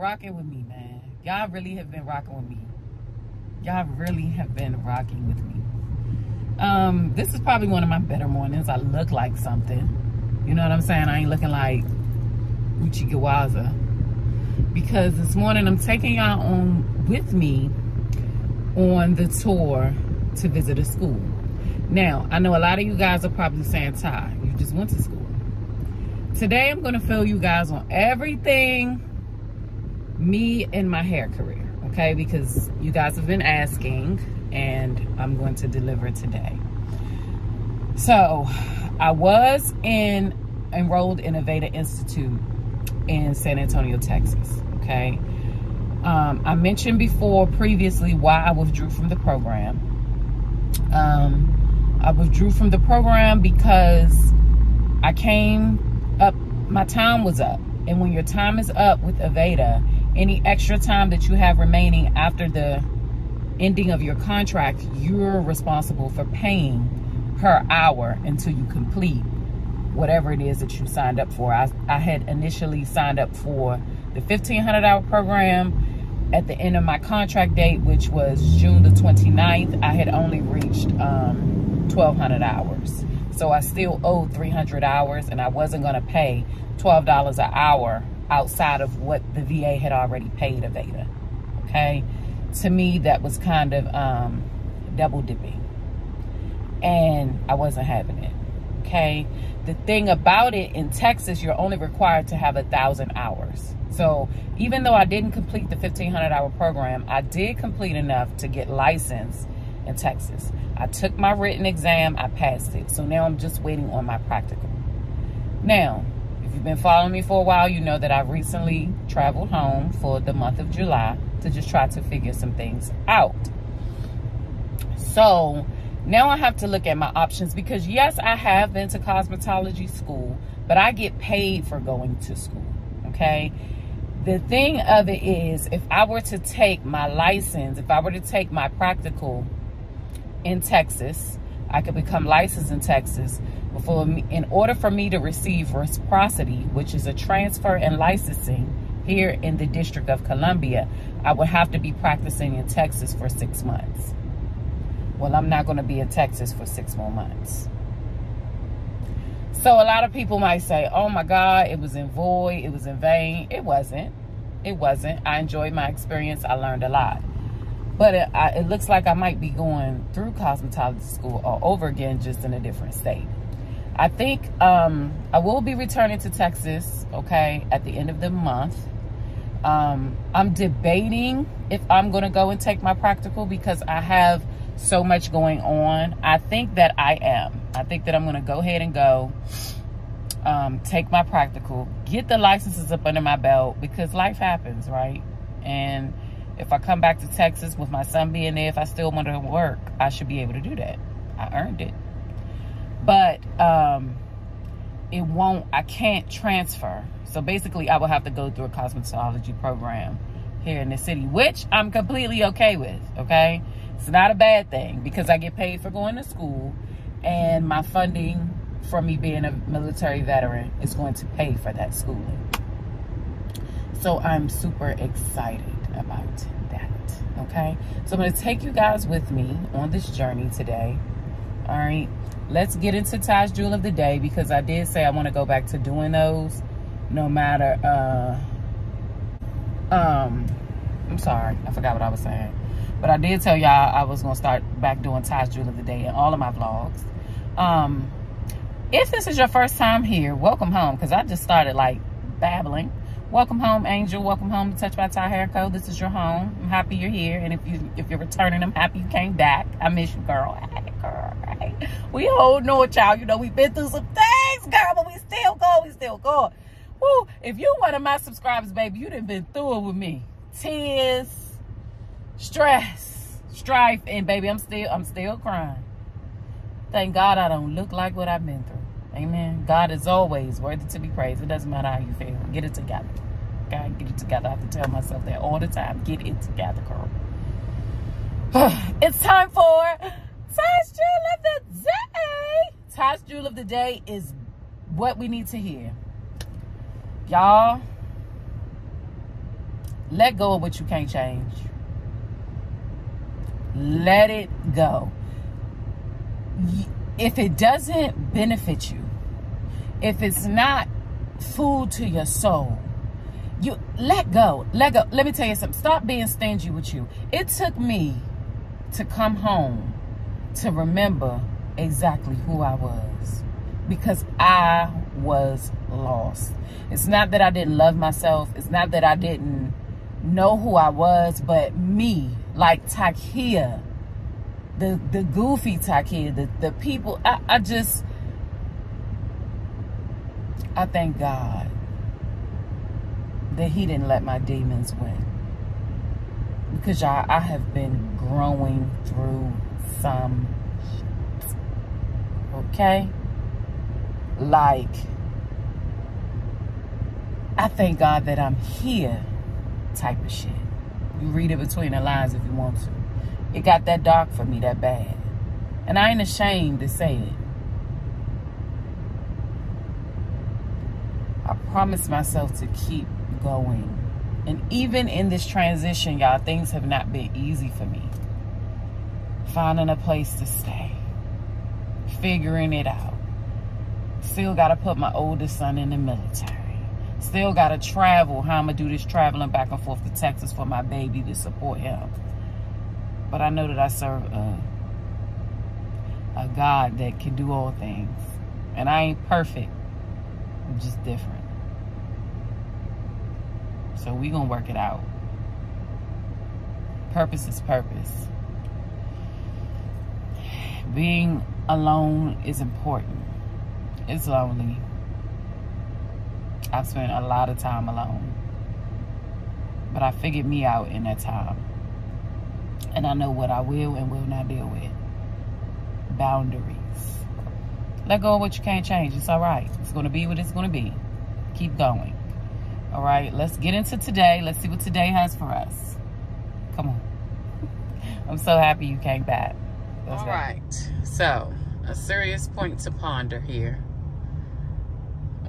rocking with me, man. Y'all really have been rocking with me. Y'all really have been rocking with me. Um, this is probably one of my better mornings. I look like something. You know what I'm saying? I ain't looking like Uchi Gawaza. Because this morning I'm taking y'all on with me on the tour to visit a school. Now, I know a lot of you guys are probably saying, Ty, you just went to school. Today, I'm going to fill you guys on everything me and my hair career, okay? Because you guys have been asking, and I'm going to deliver today. So, I was in enrolled in Aveda Institute in San Antonio, Texas, okay? Um, I mentioned before previously why I withdrew from the program. Um, I withdrew from the program because I came up, my time was up. And when your time is up with Aveda, any extra time that you have remaining after the ending of your contract, you're responsible for paying per hour until you complete whatever it is that you signed up for. I, I had initially signed up for the 1500 hour program at the end of my contract date, which was June the 29th, I had only reached um, 1,200 hours. So I still owed 300 hours and I wasn't going to pay $12 an hour outside of what the VA had already paid Aveda. Okay. To me, that was kind of um, double dipping. And I wasn't having it. Okay. The thing about it in Texas, you're only required to have a thousand hours. So even though I didn't complete the 1500 hour program, I did complete enough to get licensed in Texas. I took my written exam, I passed it. So now I'm just waiting on my practical. Now, if you've been following me for a while, you know that I recently traveled home for the month of July to just try to figure some things out. So now I have to look at my options because yes, I have been to cosmetology school, but I get paid for going to school, okay? the thing of it is, if I were to take my license, if I were to take my practical in Texas, I could become licensed in Texas. Before me, in order for me to receive reciprocity, which is a transfer and licensing here in the District of Columbia, I would have to be practicing in Texas for six months. Well, I'm not going to be in Texas for six more months. So a lot of people might say, oh my God, it was in void, it was in vain. It wasn't. It wasn't. I enjoyed my experience. I learned a lot. But it, I, it looks like I might be going through cosmetology school all over again, just in a different state. I think um, I will be returning to Texas, okay, at the end of the month. Um, I'm debating if I'm going to go and take my practical because I have so much going on. I think that I am. I think that I'm going to go ahead and go um, take my practical, get the licenses up under my belt because life happens, right? And if I come back to Texas with my son being there, if I still want to work, I should be able to do that. I earned it. But um, it won't, I can't transfer. So basically, I will have to go through a cosmetology program here in the city, which I'm completely okay with, okay? It's not a bad thing because I get paid for going to school and my funding from me being a military veteran is going to pay for that schooling. So I'm super excited about that. Okay. So I'm going to take you guys with me on this journey today. All right. Let's get into Taj Jewel of the Day because I did say I want to go back to doing those no matter, uh, um, I'm sorry. I forgot what I was saying. But I did tell y'all I was going to start back doing Taj Jewel of the Day in all of my vlogs. Um, if this is your first time here, welcome home. Because I just started like babbling. Welcome home, Angel. Welcome home to Touched by Ty Hair Co. This is your home. I'm happy you're here. And if, you, if you're returning, I'm happy you came back. I miss you, girl. Hey, girl. Hey. We hold no child. You know, we've been through some things, girl. But we still go. We still go. Woo. If you're one of my subscribers, baby, you done been through it with me. Tears stress, strife, and baby, I'm still I'm still crying. Thank God I don't look like what I've been through. Amen. God is always worthy to be praised. It doesn't matter how you feel. Get it together. God, get it together. I have to tell myself that all the time. Get it together, girl. it's time for Taj Jewel of the Day. Taj Jewel of the Day is what we need to hear. Y'all, let go of what you can't change. Let it go. If it doesn't benefit you, if it's not food to your soul, you let go. Let go. Let me tell you something. Stop being stingy with you. It took me to come home to remember exactly who I was because I was lost. It's not that I didn't love myself. It's not that I didn't know who I was, but me, like Takia, the the goofy Takia, the, the people, I, I just, I thank God that he didn't let my demons win. Because y'all, I have been growing through some. Okay? Like, I thank God that I'm here type of shit. You read it between the lines if you want to. It got that dark for me, that bad. And I ain't ashamed to say it. I promised myself to keep going. And even in this transition, y'all, things have not been easy for me. Finding a place to stay. Figuring it out. Still got to put my oldest son in the military. Still got to travel. How I'm going to do this traveling back and forth to Texas for my baby to support him. But I know that I serve a, a God that can do all things. And I ain't perfect. I'm just different. So we gonna work it out. Purpose is purpose. Being alone is important. It's lonely. I've spent a lot of time alone. But I figured me out in that time. And I know what I will and will not deal with. Boundaries. Let go of what you can't change. It's all right. It's going to be what it's going to be. Keep going. All right, let's get into today. Let's see what today has for us. Come on. I'm so happy you came back. Let's All go. right, so a serious point to ponder here.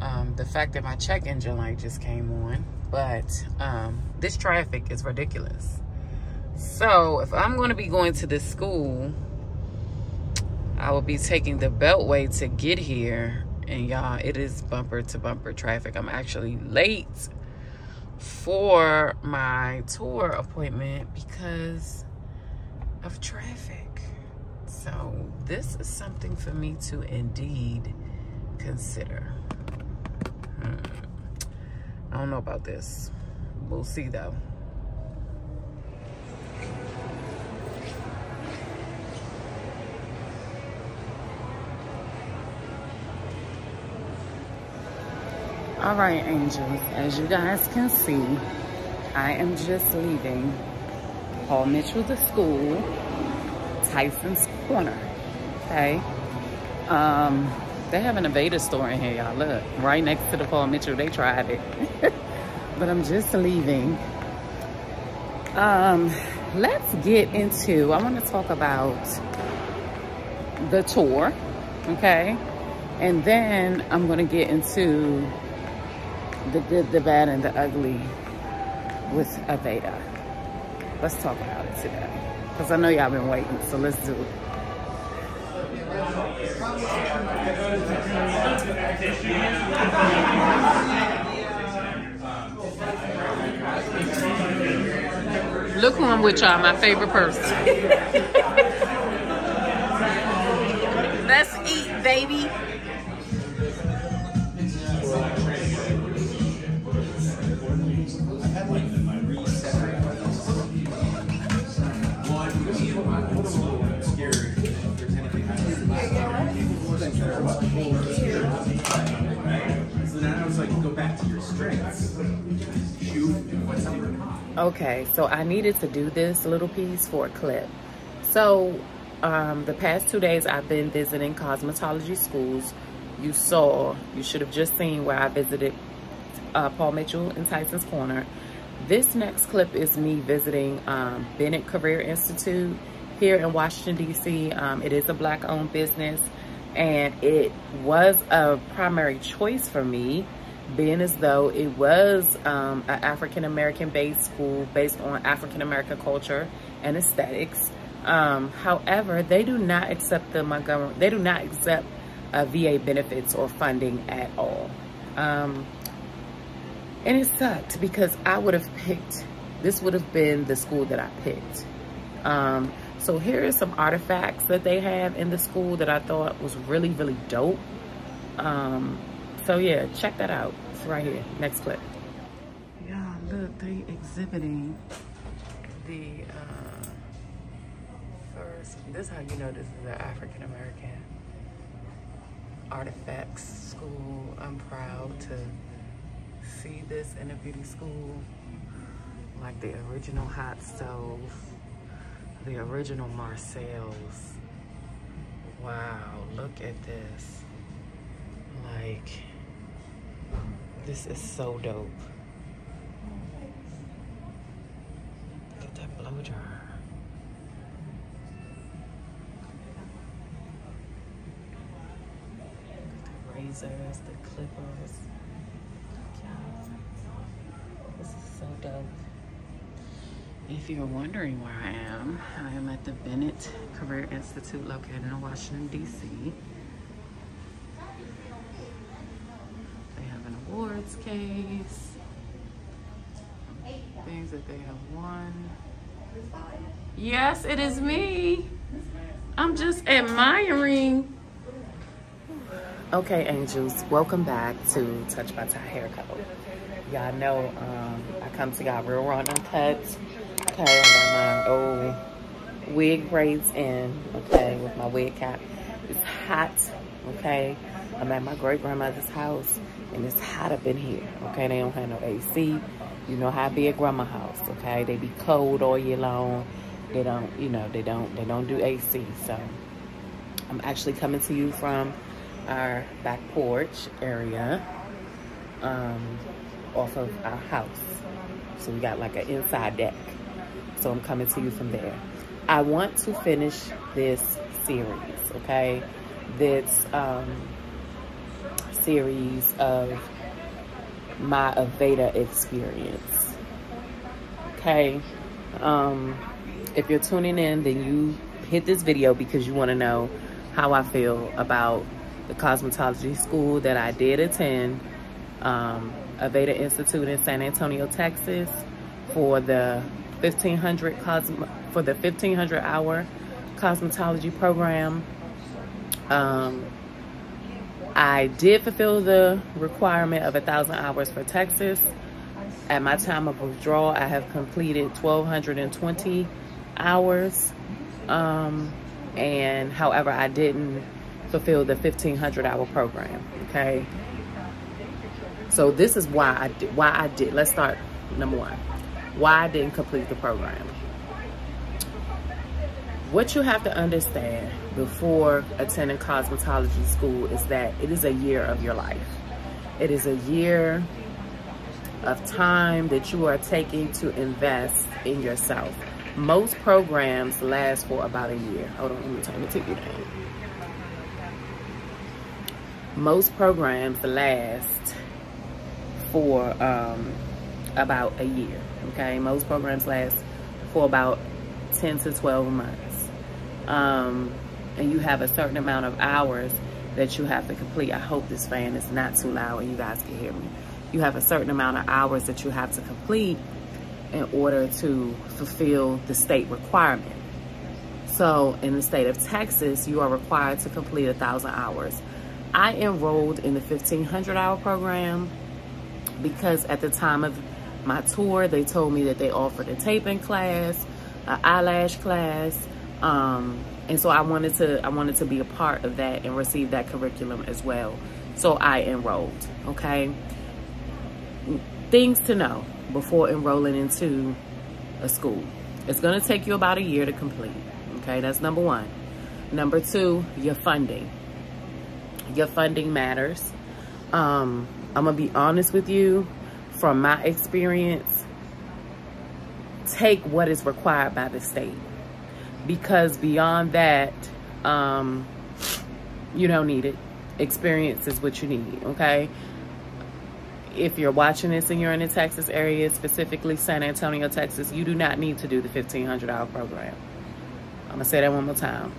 Um, the fact that my check engine light just came on, but um, this traffic is ridiculous. So if I'm going to be going to this school, I will be taking the Beltway to get here. And y'all it is bumper to bumper traffic. I'm actually late for my tour appointment because of traffic. So this is something for me to indeed consider. Hmm. i don't know about this. We'll see though All right, angels, as you guys can see, I am just leaving Paul Mitchell the school, Tysons Corner, okay? Um, they have an Aveda store in here, y'all. Look, right next to the Paul Mitchell, they tried it. but I'm just leaving. Um, let's get into, I want to talk about the tour, okay? And then I'm going to get into the good, the bad, and the ugly with Aveda. Let's talk about it today. Because I know y'all been waiting, so let's do it. Look who I'm with y'all, my favorite person. Let's eat, baby. Okay, so I needed to do this little piece for a clip. So um, the past two days I've been visiting cosmetology schools. You saw, you should have just seen where I visited uh, Paul Mitchell in Tysons Corner. This next clip is me visiting um, Bennett Career Institute here in Washington, D.C. Um, it is a black-owned business, and it was a primary choice for me being as though it was um, an African American based school based on African American culture and aesthetics. Um, however, they do not accept the Montgomery, they do not accept uh, VA benefits or funding at all. Um, and it sucked because I would have picked, this would have been the school that I picked. Um, so here are some artifacts that they have in the school that I thought was really, really dope. Um, so yeah, check that out. Right here. Next clip. Yeah, look, they exhibiting the uh, first. This is how you know this is an African American artifacts school. I'm proud to see this in a beauty school. Like the original hot stove, the original Marcel's. Wow, look at this. Like, this is so dope. Look at that blow dryer. The razors, the clippers. This is so dope. If you're wondering where I am, I am at the Bennett Career Institute located in Washington, D.C. awards case, things that they have won. Yes, it is me. I'm just admiring. Okay, angels, welcome back to Touch by Hair Co. Y'all know um, I come to y'all real raw and. Okay, I got my old wig braids in, okay, with my wig cap. It's hot, okay? I'm at my great grandmother's house and it's hot up in here, okay? They don't have no AC. You know how be a grandma house, okay? They be cold all year long. They don't, you know, they don't, they don't do AC. So I'm actually coming to you from our back porch area um, off of our house. So we got like an inside deck. So I'm coming to you from there. I want to finish this series, okay? This um, series of my Aveda experience. Okay. Um, if you're tuning in, then you hit this video because you want to know how I feel about the cosmetology school that I did attend, um, Aveda Institute in San Antonio, Texas, for the 1500 cosm for the 1500 hour cosmetology program. Um, I did fulfill the requirement of a thousand hours for Texas. At my time of withdrawal, I have completed 1,220 hours. Um, and however, I didn't fulfill the 1,500 hour program. Okay. So this is why I did, why I did, let's start number one, why I didn't complete the program. What you have to understand before attending cosmetology school is that it is a year of your life. It is a year of time that you are taking to invest in yourself. Most programs last for about a year. Hold on, let me turn the TV down. Most programs last for um, about a year, okay? Most programs last for about 10 to 12 months um, and you have a certain amount of hours that you have to complete. I hope this fan is not too loud and you guys can hear me. You have a certain amount of hours that you have to complete in order to fulfill the state requirement. So in the state of Texas, you are required to complete a thousand hours. I enrolled in the 1500 hour program because at the time of my tour, they told me that they offered a taping class, an eyelash class, um, and so I wanted to I wanted to be a part of that and receive that curriculum as well. So I enrolled, okay? Things to know before enrolling into a school. It's going to take you about a year to complete, okay? That's number 1. Number 2, your funding. Your funding matters. Um, I'm going to be honest with you from my experience. Take what is required by the state because beyond that, um, you don't need it. Experience is what you need, okay? if you're watching this and you're in the Texas area, specifically San Antonio, Texas, you do not need to do the 1500 hour program. I'm gonna say that one more time.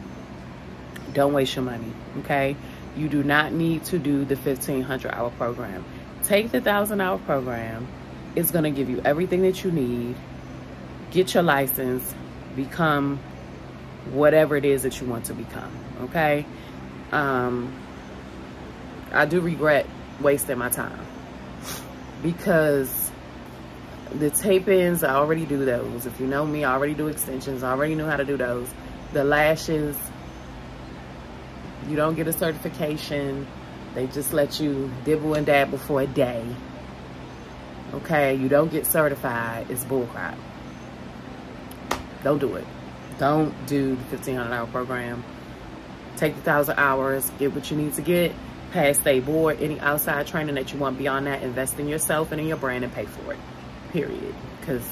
Don't waste your money, okay? You do not need to do the 1500 hour program. Take the 1000 hour program. It's gonna give you everything that you need. Get your license, become whatever it is that you want to become, okay? Um, I do regret wasting my time because the tape-ins, I already do those. If you know me, I already do extensions. I already know how to do those. The lashes, you don't get a certification. They just let you dibble and dabble for a day. Okay, you don't get certified. It's bullcrap. Don't do it. Don't do the 1500 hour program. Take the thousand hours, get what you need to get, pass state board, any outside training that you want beyond that, invest in yourself and in your brand and pay for it. Period. Because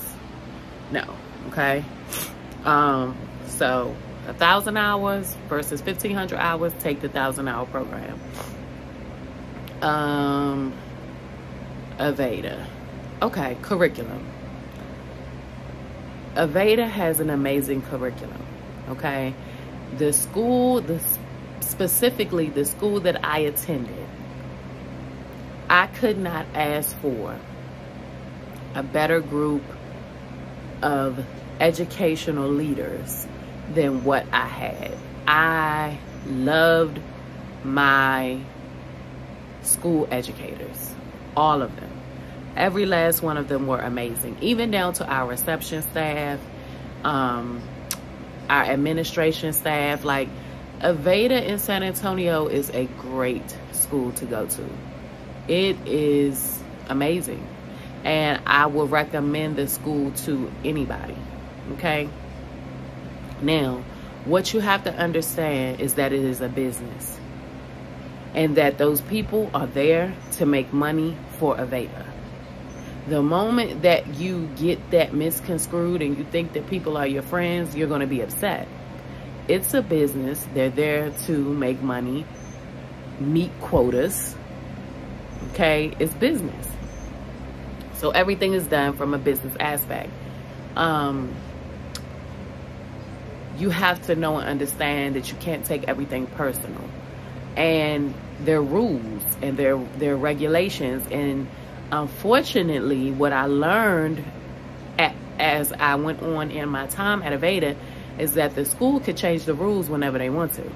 no, okay? Um, so a thousand hours versus 1500 hours, take the thousand hour program. Um, Aveda. Okay, curriculum. Aveda has an amazing curriculum, okay? The school, the specifically the school that I attended, I could not ask for a better group of educational leaders than what I had. I loved my school educators, all of them. Every last one of them were amazing, even down to our reception staff, um, our administration staff. Like, Aveda in San Antonio is a great school to go to. It is amazing. And I will recommend the school to anybody. Okay? Now, what you have to understand is that it is a business. And that those people are there to make money for Aveda. The moment that you get that misconstrued and you think that people are your friends, you're going to be upset. It's a business. They're there to make money, meet quotas. Okay? It's business. So everything is done from a business aspect. Um, you have to know and understand that you can't take everything personal. And their rules and their their regulations and unfortunately what I learned at, as I went on in my time at Aveda is that the school could change the rules whenever they want to.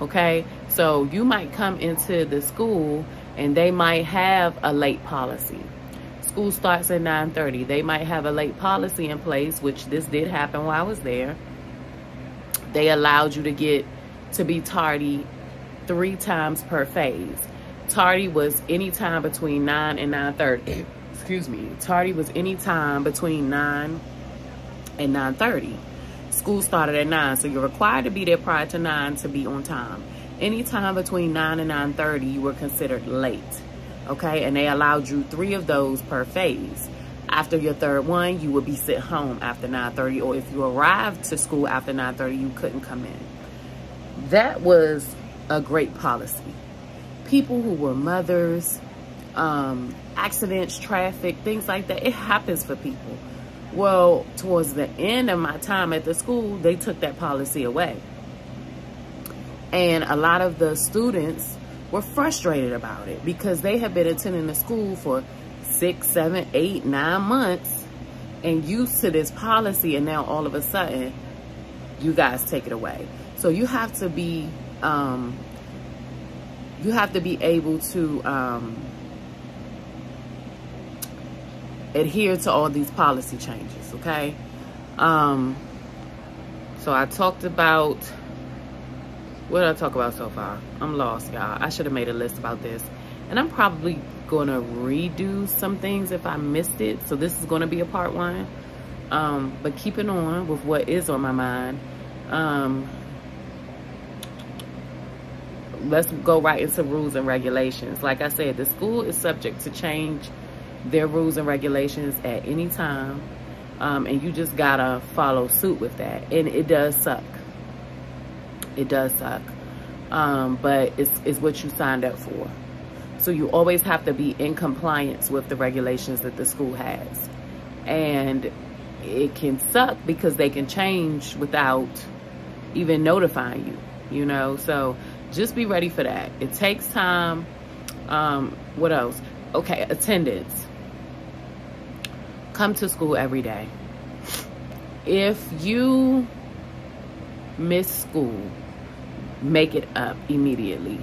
Okay? So you might come into the school and they might have a late policy. School starts at 9:30. They might have a late policy in place, which this did happen while I was there. They allowed you to get to be tardy three times per phase. Tardy was any time between 9 and 9.30. Excuse me. Tardy was any time between 9 and 9.30. School started at 9, so you're required to be there prior to 9 to be on time. Any time between 9 and 9.30, you were considered late. Okay, and they allowed you three of those per phase. After your third one, you would be sent home after 9.30, or if you arrived to school after 9.30, you couldn't come in. That was a great policy. People who were mothers, um, accidents, traffic, things like that, it happens for people. Well, towards the end of my time at the school, they took that policy away. And a lot of the students were frustrated about it because they had been attending the school for six, seven, eight, nine months and used to this policy and now all of a sudden you guys take it away. So you have to be um, you have to be able to um, adhere to all these policy changes, okay? Um, so I talked about, what did I talk about so far? I'm lost, y'all. I should have made a list about this. And I'm probably going to redo some things if I missed it. So this is going to be a part one. Um, but keeping on with what is on my mind, um, let's go right into rules and regulations. Like I said, the school is subject to change their rules and regulations at any time. Um, and you just gotta follow suit with that. And it does suck. It does suck. Um, but it's, it's what you signed up for. So you always have to be in compliance with the regulations that the school has. And it can suck because they can change without even notifying you, you know? So just be ready for that. It takes time. Um, what else? Okay, attendance. Come to school every day. If you miss school, make it up immediately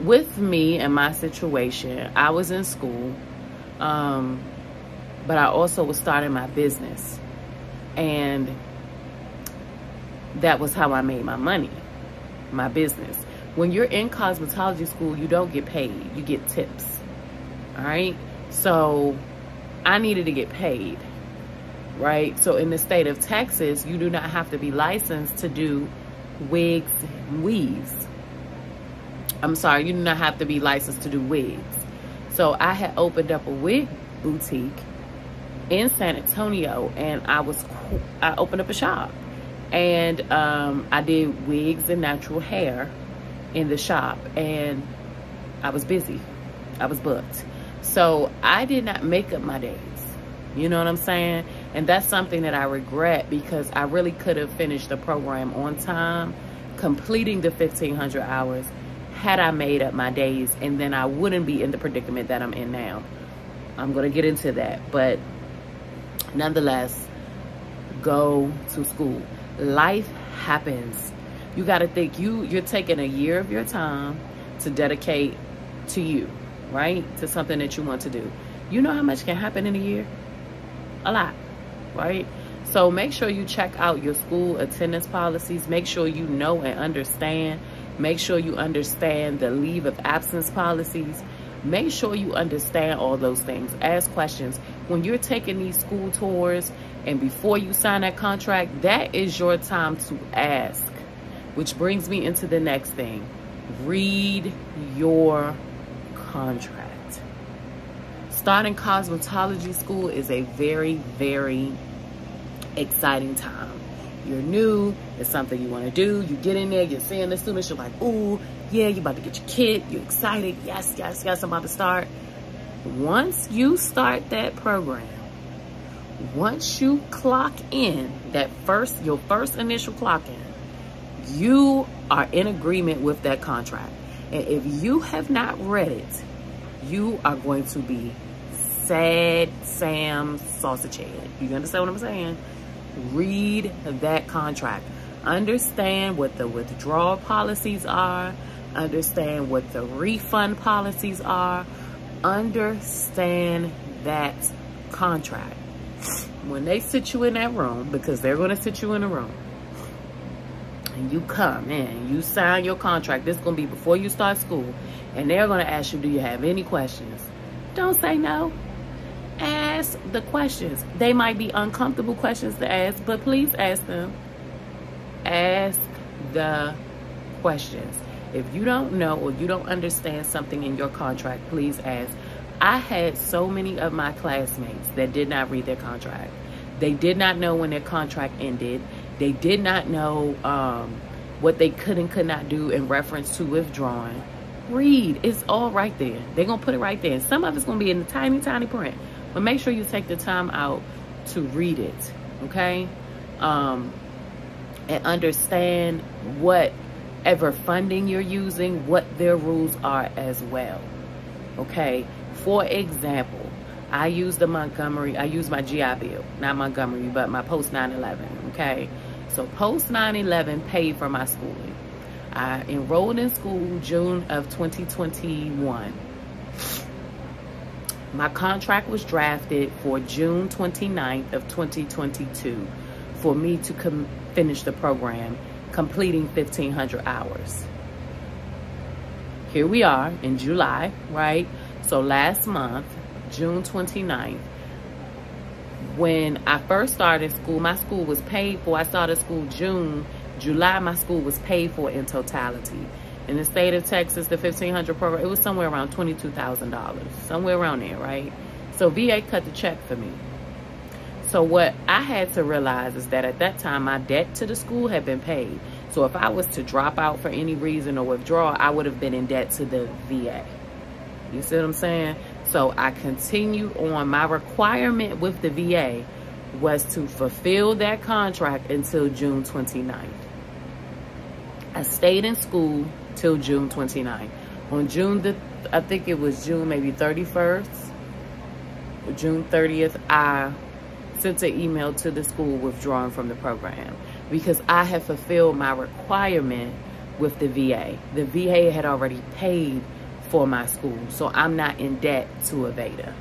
with me and my situation, I was in school, um, but I also was starting my business. And that was how I made my money, my business. When you're in cosmetology school, you don't get paid, you get tips. All right. So I needed to get paid, right? So in the state of Texas, you do not have to be licensed to do wigs, weaves I'm sorry, you do not have to be licensed to do wigs. So I had opened up a wig boutique in San Antonio and I was, I opened up a shop and um, I did wigs and natural hair in the shop and I was busy. I was booked. So I did not make up my days. You know what I'm saying? And that's something that I regret because I really could have finished the program on time, completing the 1500 hours had I made up my days and then I wouldn't be in the predicament that I'm in now. I'm going to get into that. But nonetheless, go to school. Life happens. You got to think you you're taking a year of your time to dedicate to you, right? To something that you want to do. You know how much can happen in a year? A lot, right? So make sure you check out your school attendance policies. Make sure you know and understand Make sure you understand the leave of absence policies. Make sure you understand all those things. Ask questions. When you're taking these school tours and before you sign that contract, that is your time to ask. Which brings me into the next thing. Read your contract. Starting cosmetology school is a very, very exciting time you're new, it's something you want to do. You get in there, you're seeing the students, you're like, ooh, yeah, you're about to get your kid, you're excited, yes, yes, yes, I'm about to start. Once you start that program, once you clock in that first, your first initial clock in, you are in agreement with that contract. And if you have not read it, you are going to be sad Sam sausage head. You understand what I'm saying? Read that contract. Understand what the withdrawal policies are. Understand what the refund policies are. Understand that contract. When they sit you in that room, because they're going to sit you in a room, and you come in, you sign your contract. This is going to be before you start school. And they're going to ask you, do you have any questions? Don't say no ask the questions. They might be uncomfortable questions to ask, but please ask them. Ask the questions. If you don't know or you don't understand something in your contract, please ask. I had so many of my classmates that did not read their contract. They did not know when their contract ended. They did not know um, what they could and could not do in reference to withdrawing. Read. It's all right there. They're going to put it right there. Some of it's going to be in the tiny, tiny print. But make sure you take the time out to read it, okay? Um, and understand whatever funding you're using, what their rules are as well, okay? For example, I use the Montgomery, I use my GI Bill, not Montgomery, but my post 9-11, okay? So post 9-11 paid for my schooling. I enrolled in school June of 2021. My contract was drafted for June 29th of 2022 for me to finish the program, completing 1,500 hours. Here we are in July, right? So last month, June 29th, when I first started school, my school was paid for. I started school June. July, my school was paid for in totality in the state of Texas, the 1500 program, it was somewhere around $22,000, somewhere around there, right? So VA cut the check for me. So what I had to realize is that at that time, my debt to the school had been paid. So if I was to drop out for any reason or withdraw, I would have been in debt to the VA. You see what I'm saying? So I continued on. My requirement with the VA was to fulfill that contract until June 29th. I stayed in school till June 29th. On June the, I think it was June maybe 31st, June 30th, I sent an email to the school withdrawing from the program because I had fulfilled my requirement with the VA. The VA had already paid for my school, so I'm not in debt to Aveda.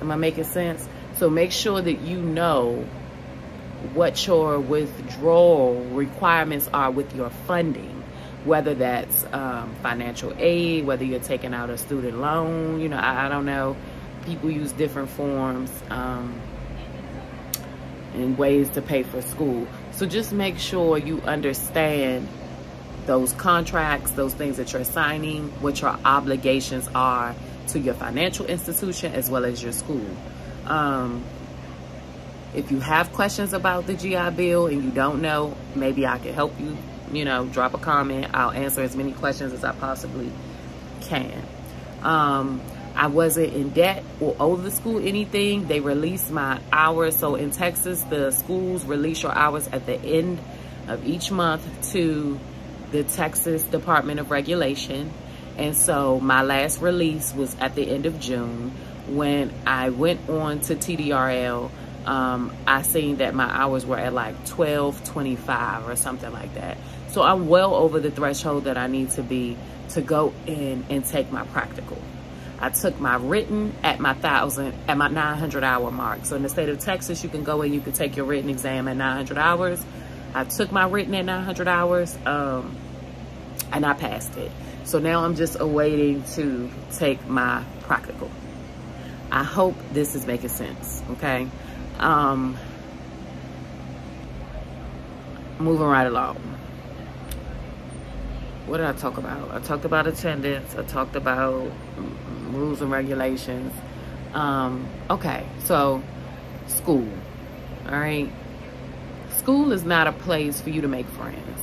Am I making sense? So make sure that you know what your withdrawal requirements are with your funding, whether that's um, financial aid, whether you're taking out a student loan. You know, I, I don't know. People use different forms um, and ways to pay for school. So just make sure you understand those contracts, those things that you're signing, what your obligations are to your financial institution as well as your school. Um, if you have questions about the GI Bill and you don't know, maybe I can help you, you know, drop a comment. I'll answer as many questions as I possibly can. Um, I wasn't in debt or owe the school anything. They released my hours. So in Texas, the schools release your hours at the end of each month to the Texas Department of Regulation. And so my last release was at the end of June when I went on to TDRL. Um, I seen that my hours were at like 1225 or something like that. So I'm well over the threshold that I need to be to go in and take my practical. I took my written at my thousand, at my 900 hour mark. So in the state of Texas, you can go and you can take your written exam at 900 hours. I took my written at 900 hours. Um, and I passed it. So now I'm just awaiting to take my practical. I hope this is making sense, okay? Um, moving right along. What did I talk about? I talked about attendance. I talked about rules and regulations. Um, okay, so school, all right? School is not a place for you to make friends.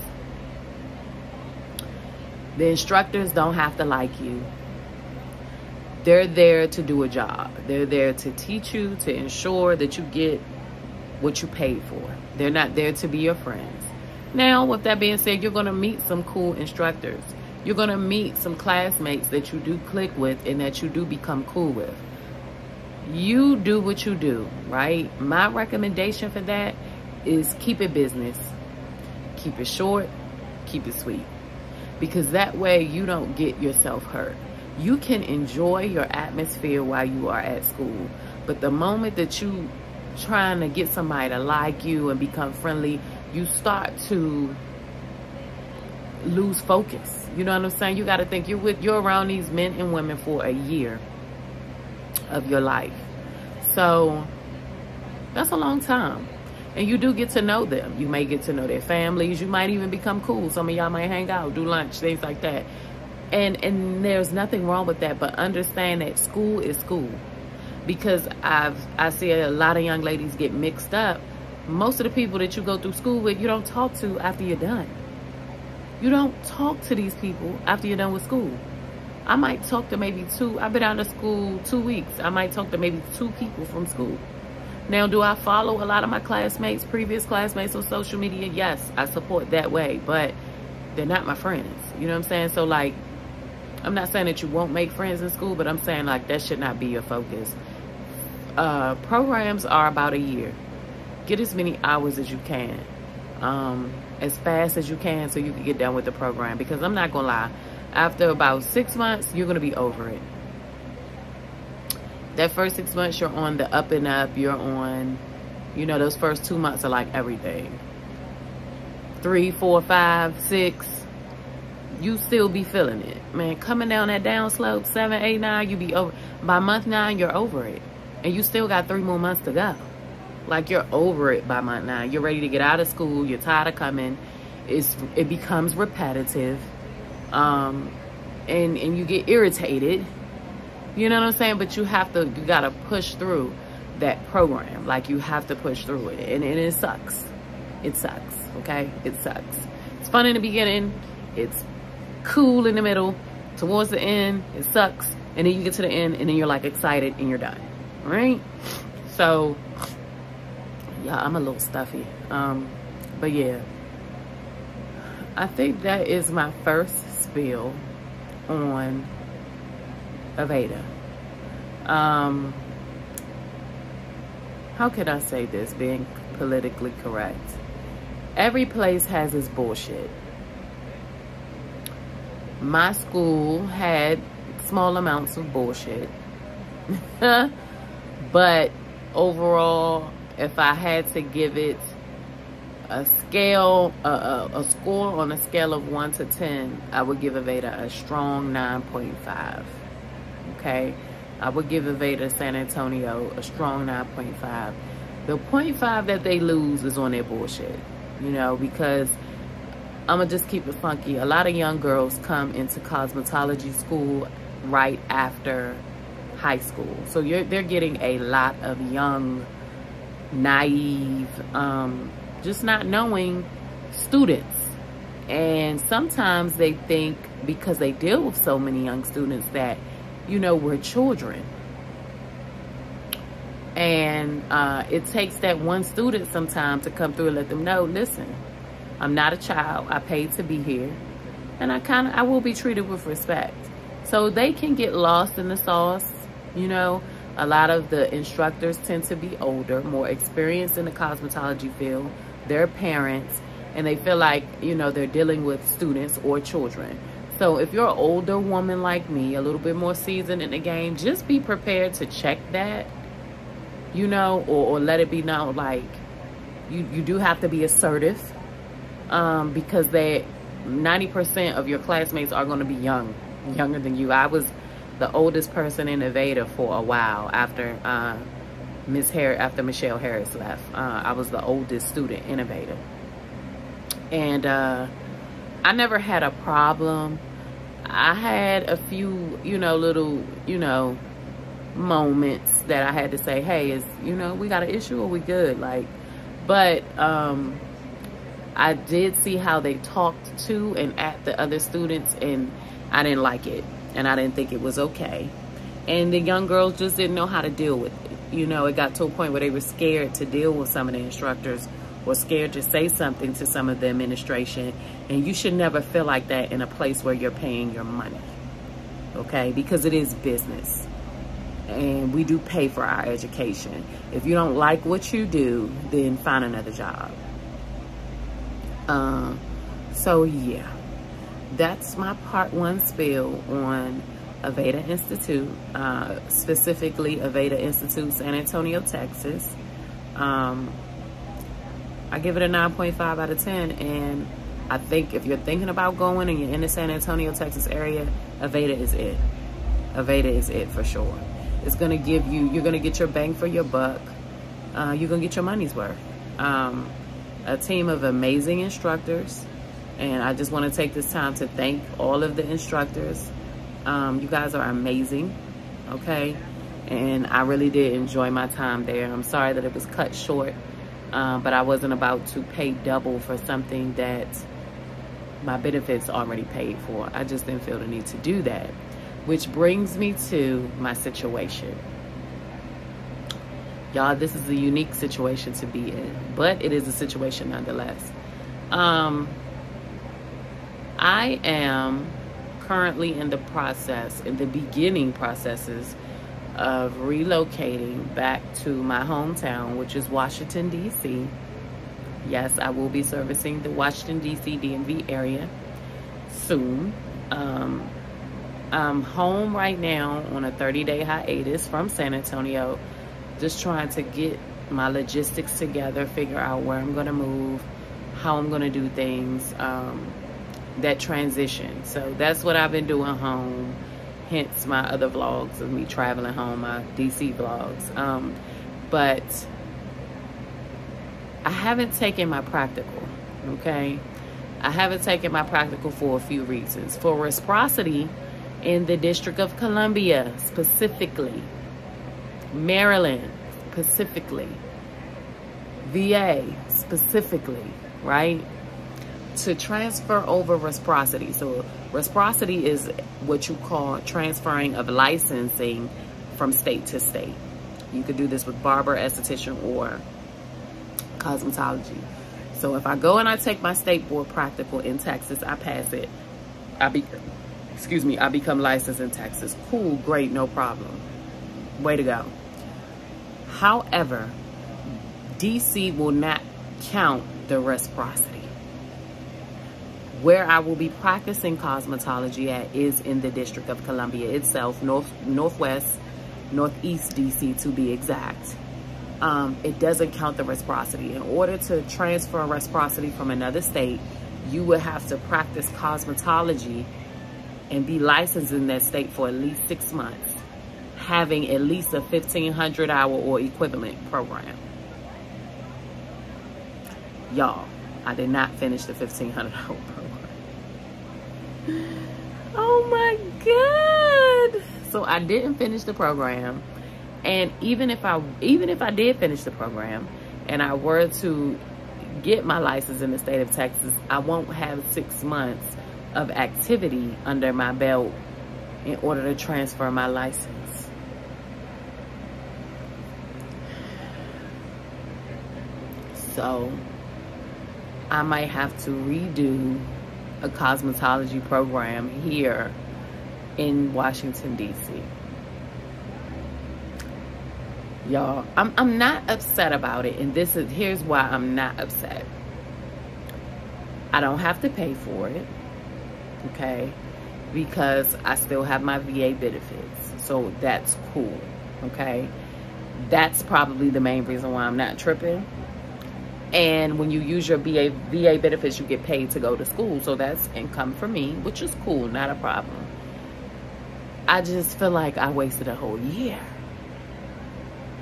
The instructors don't have to like you. They're there to do a job. They're there to teach you, to ensure that you get what you paid for. They're not there to be your friends. Now, with that being said, you're going to meet some cool instructors. You're going to meet some classmates that you do click with and that you do become cool with. You do what you do, right? My recommendation for that is keep it business. Keep it short, keep it sweet because that way you don't get yourself hurt. You can enjoy your atmosphere while you are at school, but the moment that you trying to get somebody to like you and become friendly, you start to lose focus. You know what I'm saying? You got to think you're with you're around these men and women for a year of your life. So that's a long time. And you do get to know them. You may get to know their families. You might even become cool. Some of y'all might hang out, do lunch, things like that. And and there's nothing wrong with that, but understand that school is school. Because I've I see a lot of young ladies get mixed up. Most of the people that you go through school with, you don't talk to after you're done. You don't talk to these people after you're done with school. I might talk to maybe two, I've been out of school two weeks. I might talk to maybe two people from school. Now, do I follow a lot of my classmates, previous classmates on social media? Yes, I support that way, but they're not my friends. You know what I'm saying? So, like, I'm not saying that you won't make friends in school, but I'm saying, like, that should not be your focus. Uh, programs are about a year. Get as many hours as you can, um, as fast as you can so you can get done with the program. Because I'm not going to lie, after about six months, you're going to be over it. That first six months you're on the up and up you're on you know those first two months are like everything. Three four five six you still be feeling it. Man coming down that down slope seven eight nine you be over by month nine you're over it. And you still got three more months to go like you're over it by month nine you're ready to get out of school you're tired of coming it's it becomes repetitive um and and you get irritated you know what I'm saying? But you have to, you got to push through that program. Like you have to push through it. And, and it sucks. It sucks. Okay? It sucks. It's fun in the beginning. It's cool in the middle. towards the end, it sucks. And then you get to the end and then you're like excited and you're done. All right? So, yeah, I'm a little stuffy. Um, but yeah, I think that is my first spill on Aveda. Um, how could I say this being politically correct? Every place has its bullshit. My school had small amounts of bullshit. but overall, if I had to give it a scale, a, a, a, score on a scale of 1 to 10, I would give Aveda a strong 9.5. Okay? I would give Aveda San Antonio a strong 9.5. The 0.5 that they lose is on their bullshit, you know, because I'm going to just keep it funky. A lot of young girls come into cosmetology school right after high school. So they're getting a lot of young, naive, um, just not knowing students. And sometimes they think because they deal with so many young students that you know, we're children. And uh, it takes that one student sometime to come through and let them know, listen, I'm not a child. I paid to be here. And I kind of, I will be treated with respect. So they can get lost in the sauce. You know, a lot of the instructors tend to be older, more experienced in the cosmetology field. They're parents and they feel like, you know, they're dealing with students or children. So if you're an older woman like me, a little bit more seasoned in the game, just be prepared to check that, you know, or, or let it be known like you, you do have to be assertive um, because they 90% of your classmates are going to be young, younger than you. I was the oldest person in Aveda for a while after uh, Miss Harris, after Michelle Harris left. Uh, I was the oldest student in Aveda. And uh, I never had a problem I had a few, you know, little, you know, moments that I had to say, hey, is, you know, we got an issue or we good? Like, but um, I did see how they talked to and at the other students and I didn't like it and I didn't think it was okay. And the young girls just didn't know how to deal with it. You know, it got to a point where they were scared to deal with some of the instructors or scared to say something to some of the administration. And you should never feel like that in a place where you're paying your money. Okay? Because it is business. And we do pay for our education. If you don't like what you do, then find another job. Um, so, yeah. That's my part one spill on Aveda Institute, uh, specifically Aveda Institute, San Antonio, Texas. Um, I give it a 9.5 out of 10. And I think if you're thinking about going and you're in the San Antonio, Texas area, Aveda is it. Aveda is it for sure. It's going to give you, you're going to get your bang for your buck. Uh, you're going to get your money's worth. Um, a team of amazing instructors. And I just want to take this time to thank all of the instructors. Um, you guys are amazing. Okay. And I really did enjoy my time there. I'm sorry that it was cut short um, but I wasn't about to pay double for something that my benefits already paid for. I just didn't feel the need to do that. Which brings me to my situation. Y'all, this is a unique situation to be in, but it is a situation nonetheless. Um, I am currently in the process, in the beginning processes of relocating back to my hometown, which is Washington, D.C. Yes, I will be servicing the Washington, D.C. DMV area soon. Um, I'm home right now on a 30-day hiatus from San Antonio, just trying to get my logistics together, figure out where I'm going to move, how I'm going to do things, um, that transition. So that's what I've been doing home hence my other vlogs of me traveling home, my DC vlogs. Um, but I haven't taken my practical, okay? I haven't taken my practical for a few reasons. For reciprocity in the District of Columbia specifically, Maryland specifically, VA specifically, right? To transfer over reciprocity. So reciprocity is what you call transferring of licensing from state to state. You could do this with barber, esthetician, or cosmetology. So if I go and I take my state board practical in Texas, I pass it. I be, excuse me, I become licensed in Texas. Cool, great, no problem. Way to go. However, DC will not count the reciprocity. Where I will be practicing cosmetology at is in the District of Columbia itself, north, northwest, northeast DC to be exact. Um, it doesn't count the reciprocity. In order to transfer reciprocity from another state, you would have to practice cosmetology and be licensed in that state for at least six months, having at least a 1500 hour or equivalent program. Y'all, I did not finish the 1500 hour program. Oh my God. So I didn't finish the program. And even if I even if I did finish the program and I were to get my license in the state of Texas, I won't have six months of activity under my belt in order to transfer my license. So I might have to redo a cosmetology program here in Washington, D.C. Y'all, I'm, I'm not upset about it. And this is, here's why I'm not upset. I don't have to pay for it. Okay. Because I still have my VA benefits. So that's cool. Okay. That's probably the main reason why I'm not tripping and when you use your VA, VA benefits, you get paid to go to school. So that's income for me, which is cool, not a problem. I just feel like I wasted a whole year.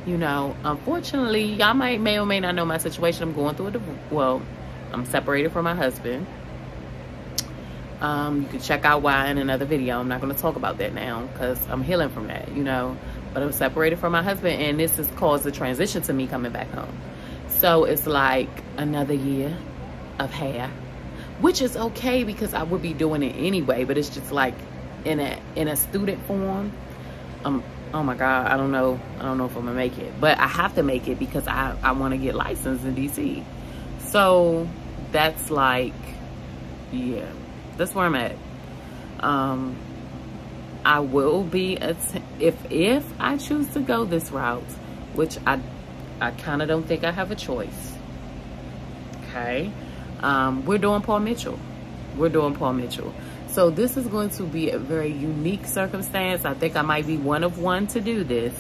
You know, unfortunately, y'all might may or may not know my situation. I'm going through a divorce. Well, I'm separated from my husband. Um, you can check out why in another video. I'm not going to talk about that now because I'm healing from that, you know. But I'm separated from my husband, and this has caused a transition to me coming back home. So it's like another year of hair, which is okay because I would be doing it anyway, but it's just like in a in a student form. Um, oh my God, I don't know. I don't know if I'm gonna make it, but I have to make it because I, I want to get licensed in DC. So that's like, yeah, that's where I'm at. Um, I will be, if, if I choose to go this route, which I I kind of don't think I have a choice. Okay. Um, we're doing Paul Mitchell. We're doing Paul Mitchell. So this is going to be a very unique circumstance. I think I might be one of one to do this.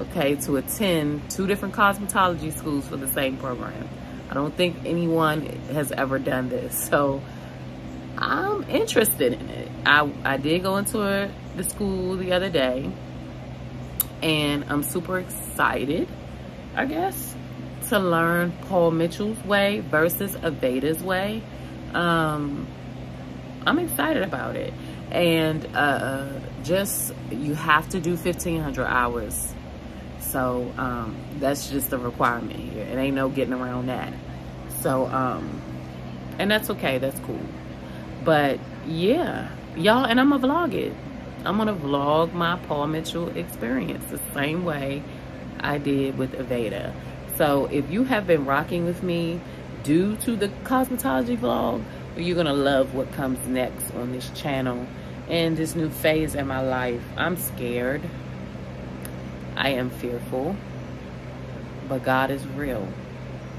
Okay, to attend two different cosmetology schools for the same program. I don't think anyone has ever done this. So I'm interested in it. I, I did go into a, the school the other day and I'm super excited I guess, to learn Paul Mitchell's way versus Aveda's way. Um, I'm excited about it. And uh, just, you have to do 1,500 hours. So um, that's just a requirement here. It ain't no getting around that. So, um, and that's okay. That's cool. But yeah, y'all, and I'm going to vlog it. I'm going to vlog my Paul Mitchell experience the same way I did with Aveda. So if you have been rocking with me due to the cosmetology vlog, you're to love what comes next on this channel and this new phase in my life. I'm scared. I am fearful. But God is real.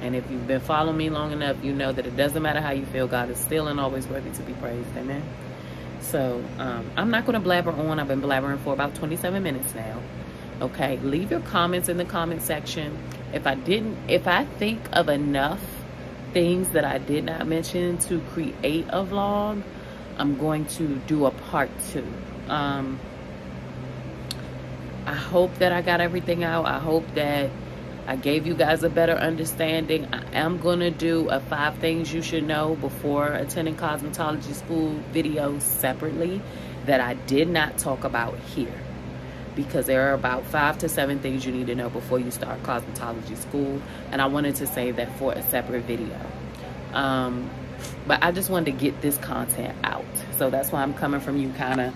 And if you've been following me long enough, you know that it doesn't matter how you feel, God is still and always worthy to be praised. Amen. So um, I'm not going to blabber on. I've been blabbering for about 27 minutes now okay leave your comments in the comment section. If i didn't if i think of enough things that i did not mention to create a vlog i'm going to do a part two. Um i hope that i got everything out. I hope that I gave you guys a better understanding. I am going to do a five things you should know before attending cosmetology school video separately that I did not talk about here because there are about five to seven things you need to know before you start cosmetology school and I wanted to save that for a separate video. Um, But I just wanted to get this content out. So that's why I'm coming from you kind of,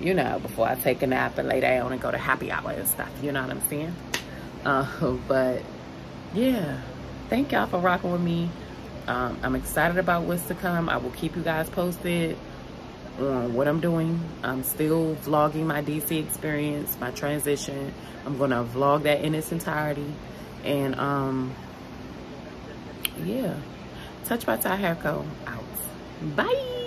you know, before I take a nap and lay down and go to happy hour and stuff. You know what I'm saying? Uh, but yeah, thank y'all for rocking with me. Um, I'm excited about what's to come. I will keep you guys posted on what I'm doing. I'm still vlogging my DC experience, my transition. I'm to vlog that in its entirety. And um, yeah, Touched by Ty Hair Co. out. Bye.